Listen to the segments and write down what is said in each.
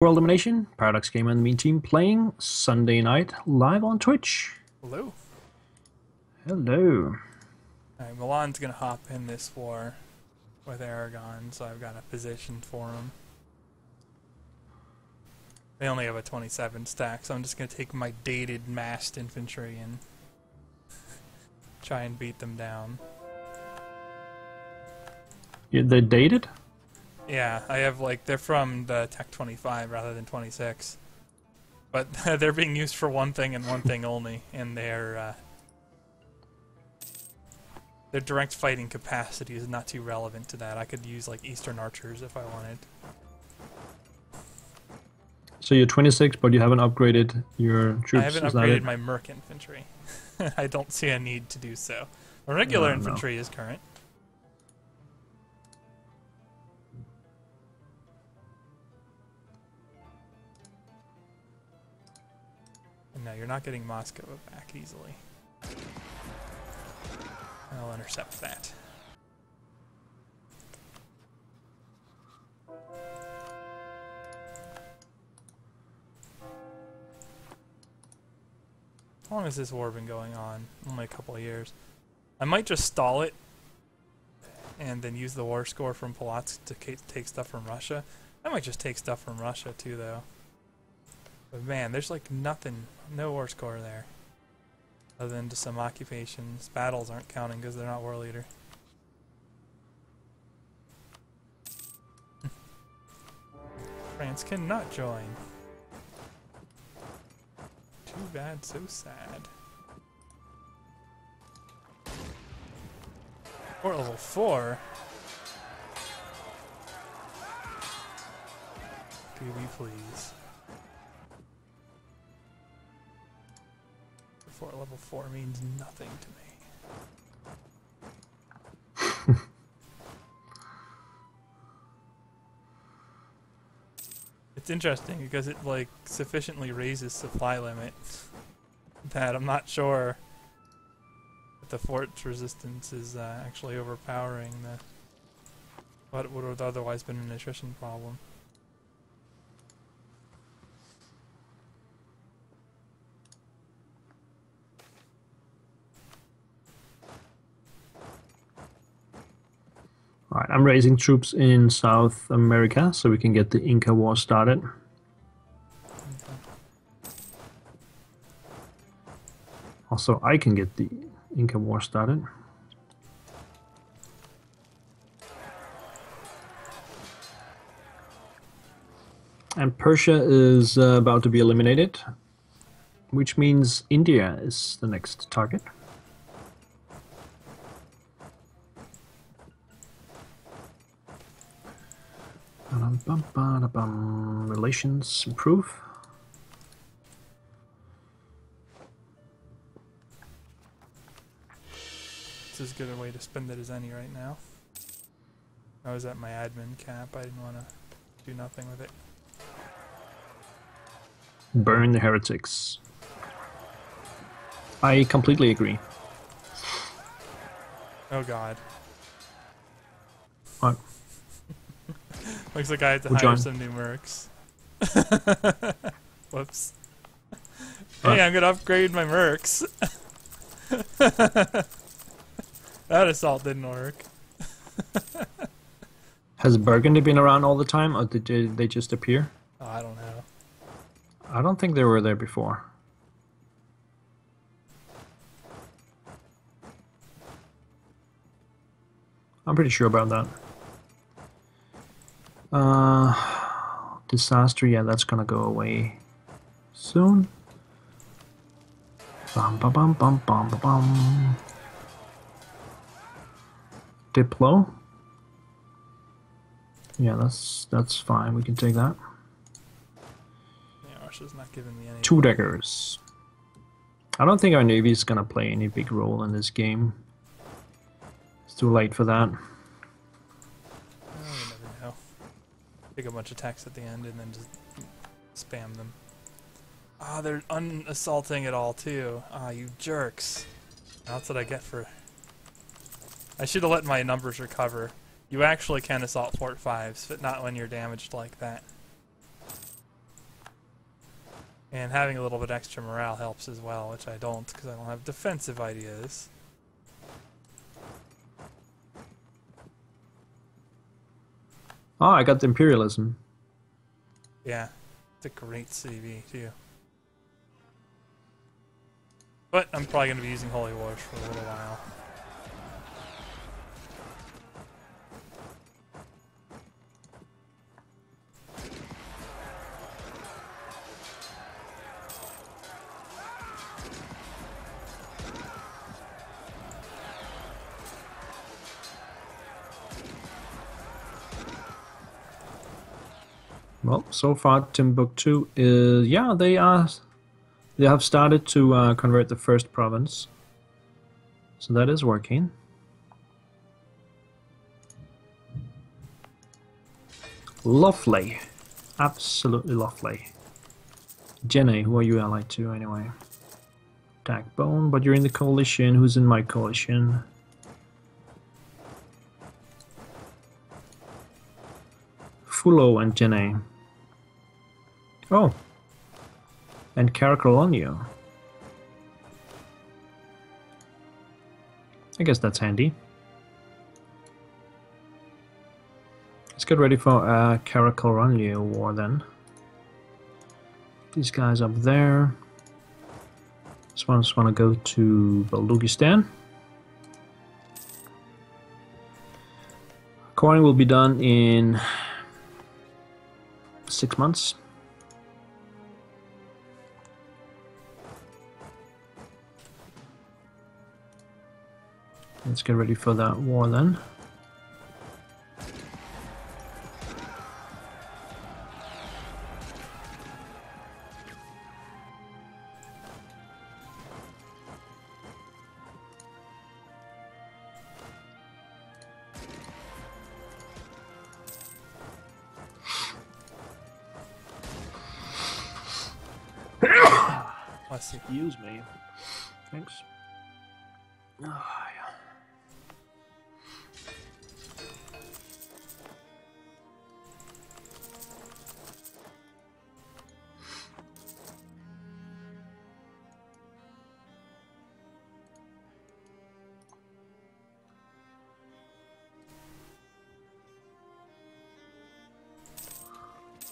World Domination, ParadogsGamer and the Mean Team playing Sunday night live on Twitch. Hello. Hello. Alright, Milan's gonna hop in this war with Aragon, so I've got a position for him. They only have a 27 stack, so I'm just gonna take my dated massed infantry and try and beat them down. Yeah, they dated? Yeah, I have like they're from the Tech 25 rather than 26, but they're being used for one thing and one thing only, and their uh, their direct fighting capacity is not too relevant to that. I could use like Eastern Archers if I wanted. So you're 26, but you haven't upgraded your troops. I haven't upgraded my Merc infantry. I don't see a need to do so. My regular No, no. infantry is current. No, you're not getting Moscow back easily. I'll intercept that. How long has this war been going on? Only a couple of years. I might just stall it and then use the war score from Polotsk to take stuff from Russia. I might just take stuff from Russia too, though. But man, there's like nothing, no war score there. Other than just some occupations. Battles aren't counting because they're not war leader. France cannot join. Too bad, so sad. Or level 4? Do we please? Fort level 4 means nothing to me. it's interesting because it like sufficiently raises supply limit that I'm not sure that the fort's resistance is uh, actually overpowering the what would have otherwise been an attrition problem. Alright, I'm raising troops in South America so we can get the Inca War started. Also, I can get the Inca War started. And Persia is uh, about to be eliminated, which means India is the next target. Relations improve. It's as good a way to spend it as any right now. I was at my admin cap. I didn't want to do nothing with it. Burn the heretics. I completely agree. Oh god. What? Looks like I have to We'll hire some new mercs. Whoops. Hey, I'm gonna upgrade my mercs. that assault didn't work. Has Burgundy been around all the time, or did they, they just appear? Oh, I don't know. I don't think they were there before. I'm pretty sure about that. Uh, disaster, yeah, that's gonna go away soon. Bum bum bum bum bum bum bum. Diplo. Yeah, that's that's fine. We can take that. Yeah, Russia's not giving me any. Two daggers. I don't think our navy is gonna play any big role in this game. It's too late for that. Oh, you never know. Take a bunch of attacks at the end and then just spam them. Ah, they're unassaulting it all too. Ah, you jerks. That's what I get for. I should have let my numbers recover. You actually can assault Fort 5s, but not when you're damaged like that. And having a little bit extra morale helps as well, which I don't because I don't have defensive ideas. Oh, I got the imperialism. Yeah, it's a great CB too. But I'm probably going to be using Holy Wars for a little while. Well, so far Timbuktu is yeah they are they have started to uh, convert the first province, so that is working. Lovely, absolutely lovely. Jenny, who are you allied to anyway? Backbone, but you're in the coalition. Who's in my coalition? Fulo and Jenny. Oh. And Qara Qoyunlu. I guess that's handy. Let's get ready for a uh, Qara Qoyunlu war then. These guys up there. This one just want to go to Baluchistan. Coring will be done in six months. Let's get ready for that war then.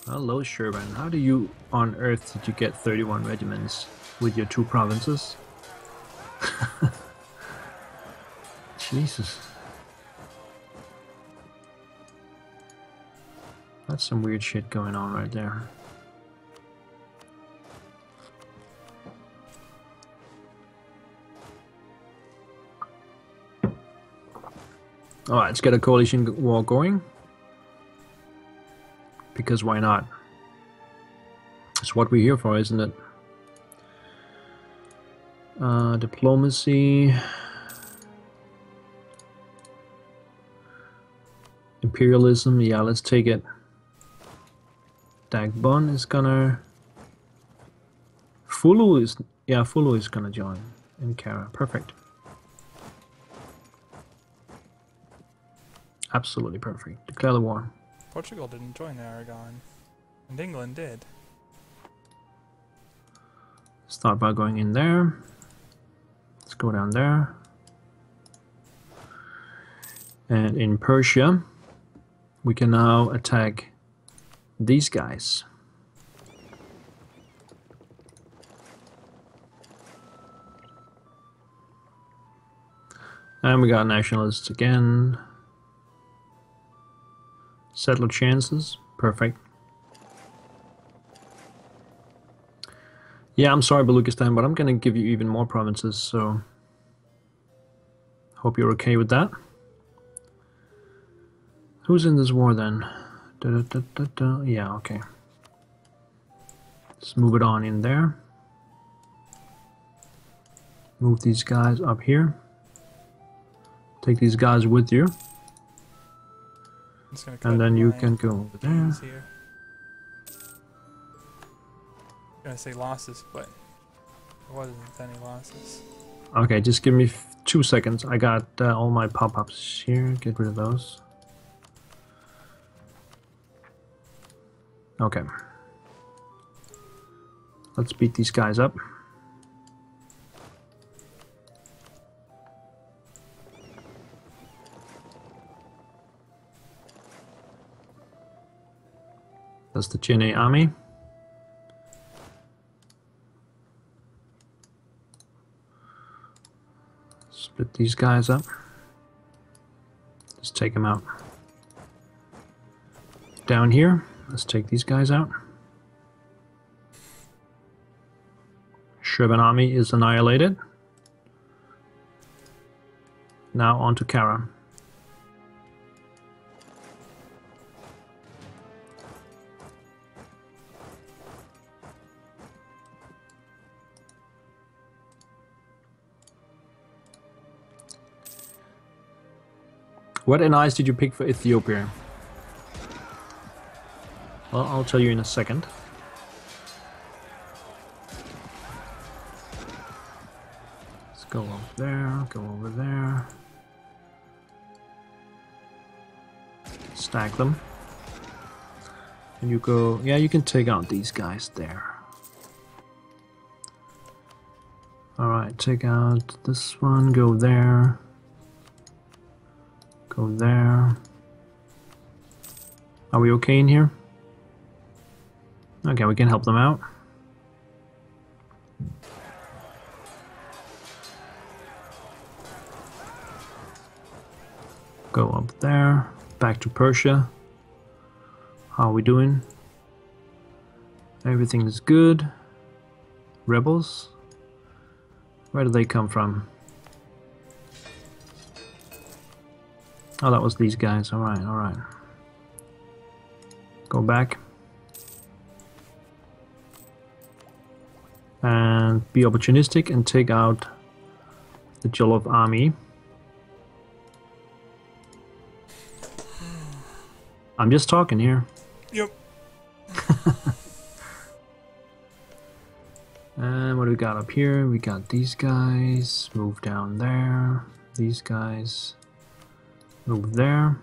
Hello, Sherman. How do you on earth did you get 31 regiments with your two provinces? Jesus. That's some weird shit going on right there. Alright, let's get a coalition war going because why not? It's what we're here for, isn't it? Uh, diplomacy. Imperialism, yeah, let's take it. Dagbon is gonna... Fulo is... Yeah, Fulo is gonna join. Ankara, perfect. Absolutely perfect. Declare the war. Portugal didn't join Aragon, and England did. Start by going in there. Let's go down there. And in Persia, we can now attack these guys. And we got nationalists again. Settler chances. Perfect. Yeah, I'm sorry, Baluchistan, but I'm going to give you even more provinces, so... Hope you're okay with that. Who's in this war then? Da -da -da yeah, okay. Let's move it on in there. Move these guys up here. Take these guys with you and then you can go over there. Here. I'm gonna say losses, but there wasn't any losses. Okay, just give me two seconds. I got uh, all my pop-ups here. Get rid of those. Okay. Let's beat these guys up. That's the Chine army. Split these guys up. Let's take them out. Down here, let's take these guys out. Shirvan army is annihilated. Now on to Kara. What NIs did you pick for Ethiopia? Well, I'll tell you in a second. Let's go over there, go over there. Stack them. And you go, yeah, you can take out these guys there. Alright, take out this one, go there. Go there. Are we okay in here? Okay, we can help them out. Go up there. Back to Persia. How are we doing? Everything is good. Rebels? Where do they come from? Oh, that was these guys. Alright, alright. Go back. And be opportunistic and take out the Jolof army. I'm just talking here. Yep. and what do we got up here? We got these guys. Move down there. These guys. Move there.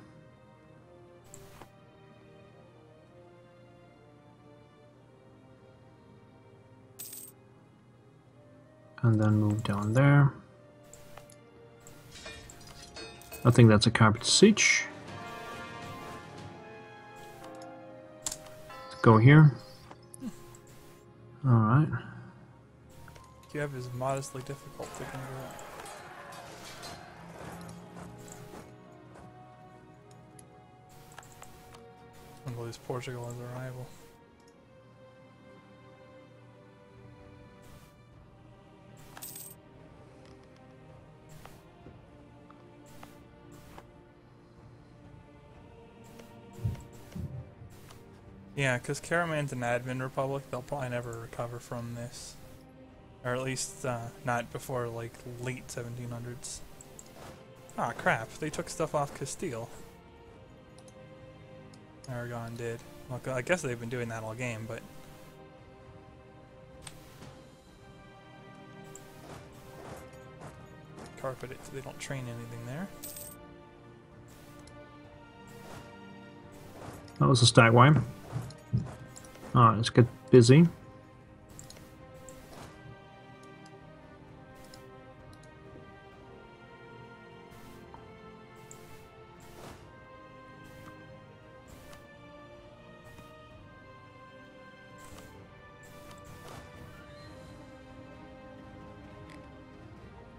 And then move down there. I think that's a carpet siege. Let's go here. Alright. Kiev is modestly difficult to convert. And lose Portugal as a rival. Yeah, because Karaman's an admin republic, they'll probably never recover from this. Or at least, uh, not before, like, late 1700s. Ah, crap, they took stuff off Castile. Aragon did. Well, I guess they've been doing that all game, but... Carpet it so they don't train anything there. That was a stack wipe. Alright, let's get busy.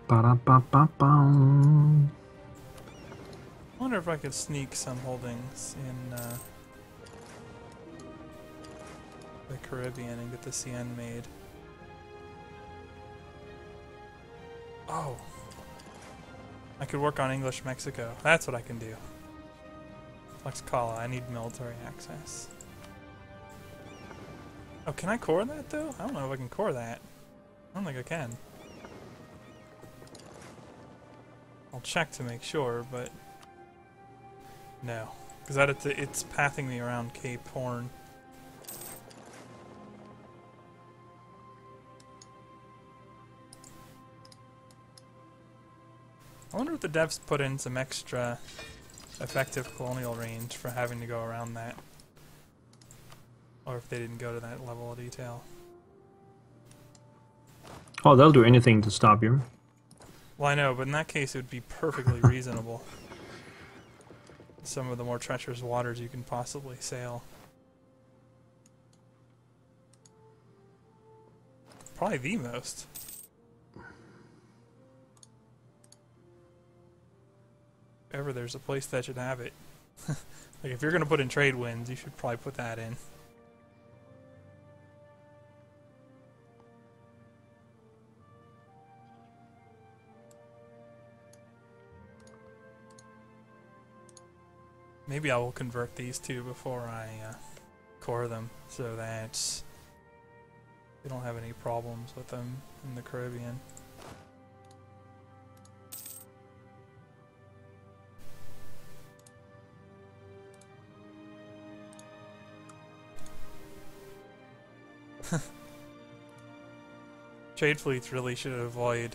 Ba-da-ba-ba-bum. I wonder if I could sneak some holdings in uh, the Caribbean and get the CN made. Oh. I could work on English Mexico. That's what I can do. Tlaxcala, I need military access. Oh, can I core that though? I don't know if I can core that. I don't think I can. I'll check to make sure, but no, because that it's, it's pathing me around Cape Horn. I wonder if the devs put in some extra effective colonial range for having to go around that. Or if they didn't go to that level of detail. Oh, they'll do anything to stop you. Well, I know, but in that case, it would be perfectly reasonable. Some of the more treacherous waters you can possibly sail. Probably the most. If ever there's a place that should have it. like, if you're going to put in trade winds, you should probably put that in. Maybe I will convert these two before I uh, core them so that we don't have any problems with them in the Caribbean. Trade fleets really should avoid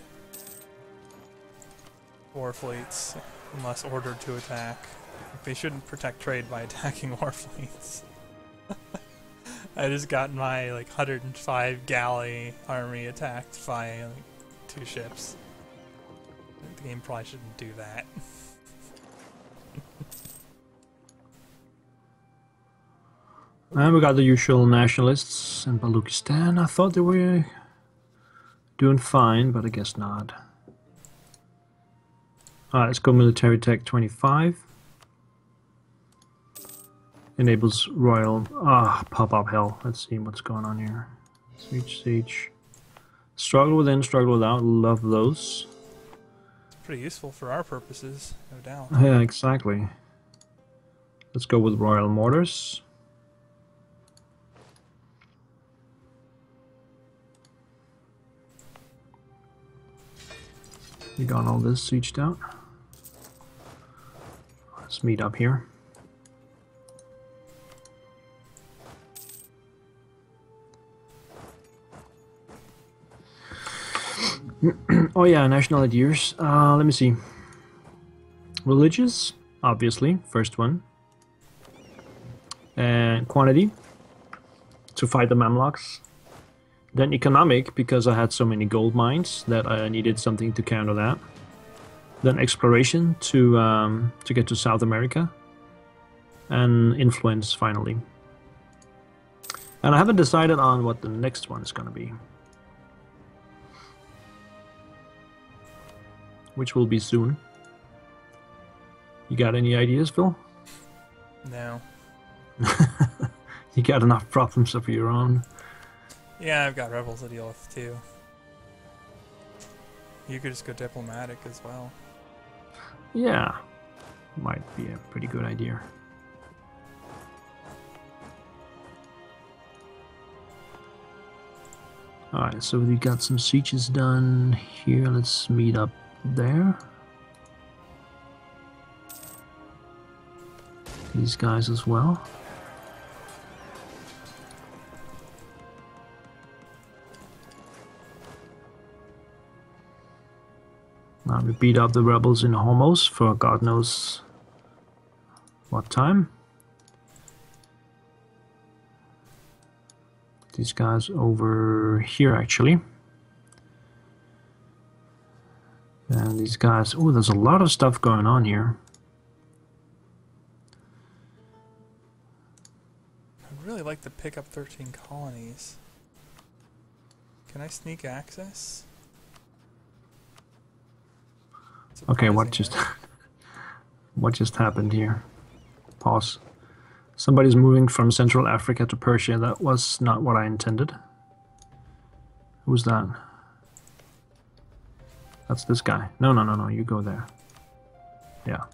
war fleets unless ordered to attack. They shouldn't protect trade by attacking war fleets. I just got my like 105 galley army attacked by like two ships. The game probably shouldn't do that. And we got the usual nationalists in Baluchistan. I thought they were doing fine, but I guess not. Alright, let's go military tech 25. Enables royal ah pop-up hell. Let's see what's going on here. Siege, siege. Struggle within, struggle without. Love those. Pretty useful for our purposes, no doubt. Yeah, exactly. Let's go with royal mortars. We got all this sieged out. Let's meet up here. oh yeah, national ideas. Uh, let me see. Religious, obviously, first one. And quantity, to fight the Mamluks. Then economic, because I had so many gold mines that I needed something to counter that. Then exploration to um, to get to South America. And influence finally. And I haven't decided on what the next one is going to be. Which will be soon. You got any ideas, Phil? No. you got enough problems of your own. Yeah, I've got rebels to deal with too. You could just go diplomatic as well. Yeah, might be a pretty good idea. Alright, so we got some sieges done here. Let's meet up there. These guys as well. Now we beat up the rebels in Homos for God knows what time. These guys over here actually. These guys, oh, there's a lot of stuff going on here. I'd really like to pick up 13 colonies. Can I sneak access? Okay, what just what just happened here? Pause. Somebody's moving from Central Africa to Persia. That was not what I intended. Who's that? That's this guy. No, no, no, no. You go there. Yeah.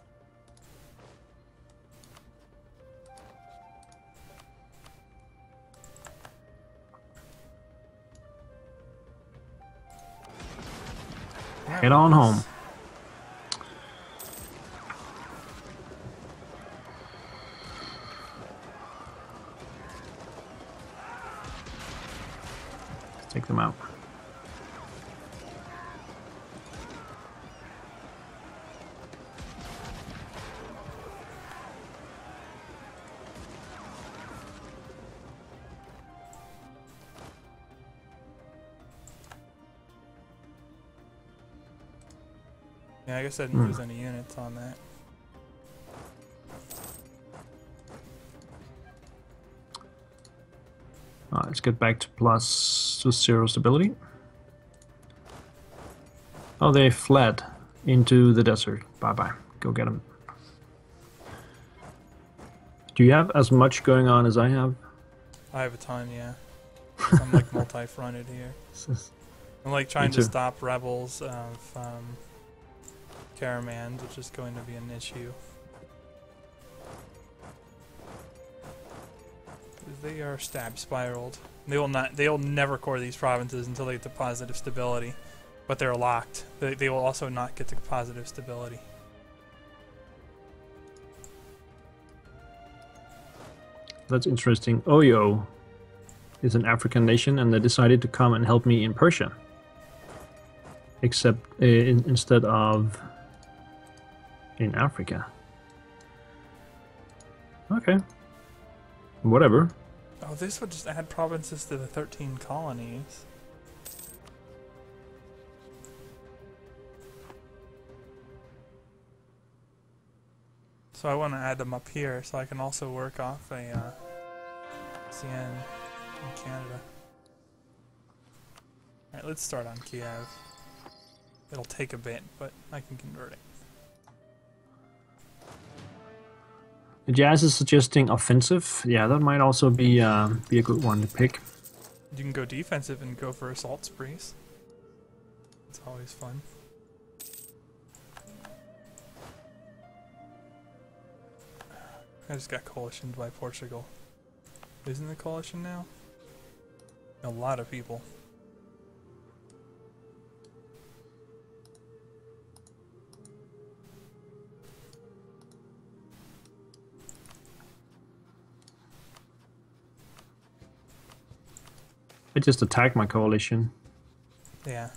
Head on home. Let's take them out. Yeah, I guess I didn't Hmm. lose any units on that. Let's get back to plus to zero stability. Oh, they fled into the desert. Bye bye. Go get them. Do you have as much going on as I have? I have a ton, yeah. I'm like multi-fronted here. I'm like trying to stop rebels of um, caravans, which is going to be an issue. They are stab spiraled. They will not. They will never core these provinces until they get to positive stability, but they're locked. They, they will also not get to positive stability. That's interesting. Oyo is an African nation, and they decided to come and help me in Persia. Except uh, in, instead of in Africa. Okay. Whatever. Oh, this would just add provinces to the 13 colonies. So I want to add them up here so I can also work off a uh, CN in Canada. Alright, let's start on Kiev. It'll take a bit, but I can convert it. Jazz is suggesting offensive. Yeah, that might also be uh, be a good one to pick. You can go defensive and go for assault sprees. It's always fun. I just got coalitioned by Portugal. Isn't the coalition now? A lot of people. I just attacked my coalition. Yeah.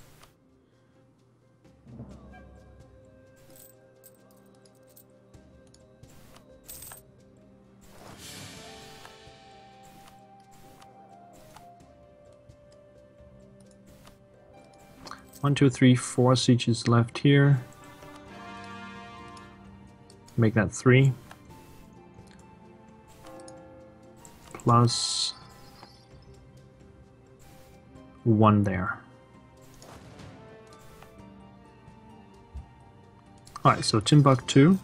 One, two, three, four sieges left here. Make that three. Plus one there. Alright, so Timbuktu.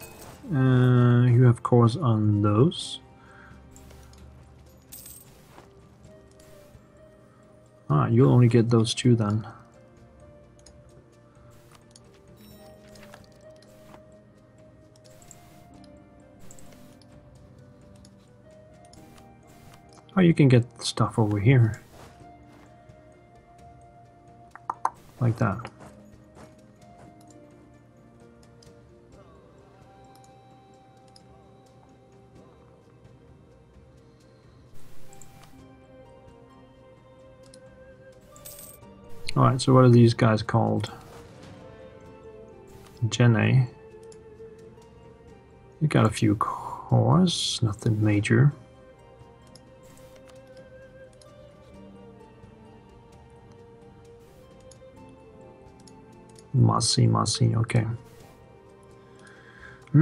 Uh, you have cores on those. Ah, you'll only get those two then. Oh, you can get stuff over here. Like that. Alright, so what are these guys called? Jene. You got a few cores, nothing major. Masi, Masi, okay.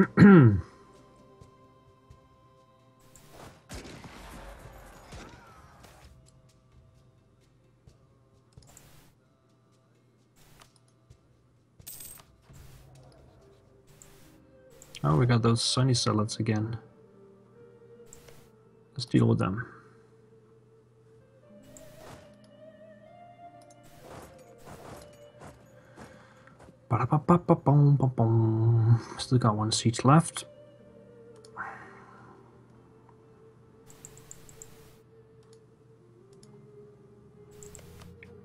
oh, we got those Sunni zealots again. Let's deal with them. Still got one seat left.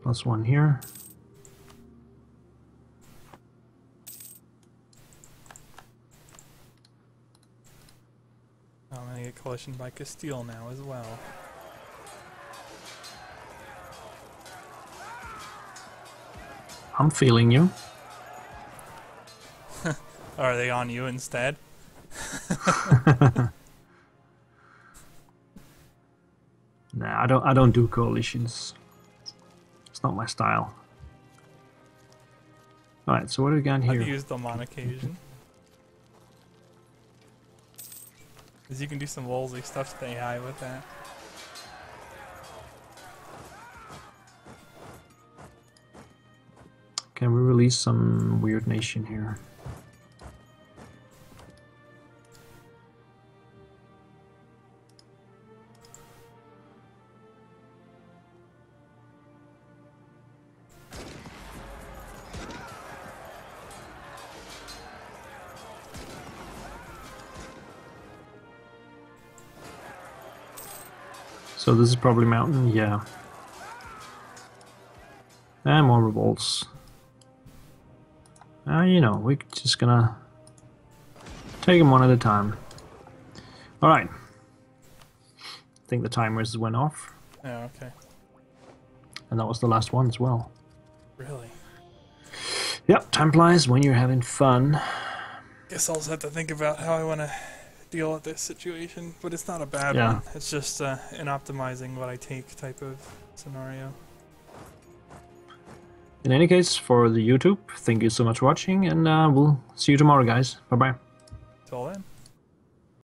Plus one here. I'm gonna get coalitioned by Castile now as well. I'm feeling you. Are they on you instead? Nah, I don't. I don't do coalitions. It's not my style. Alright, so what do we got here? I've used them on occasion. Because you can do some lolsy stuff to AI with that. Can we release some weird nation here? So this is probably mountain, yeah. And more revolts. Uh, you know, we're just gonna take them one at a time. Alright. I think the timers went off, Yeah, okay. and that was the last one as well. Really? Yep, time flies when you're having fun. Guess I'll just have to think about how I want to deal with this situation. But it's not a bad Yeah. one. It's just uh, an optimizing what I take type of scenario. In any case, for the YouTube, thank you so much for watching, and uh, we'll see you tomorrow, guys. Bye bye.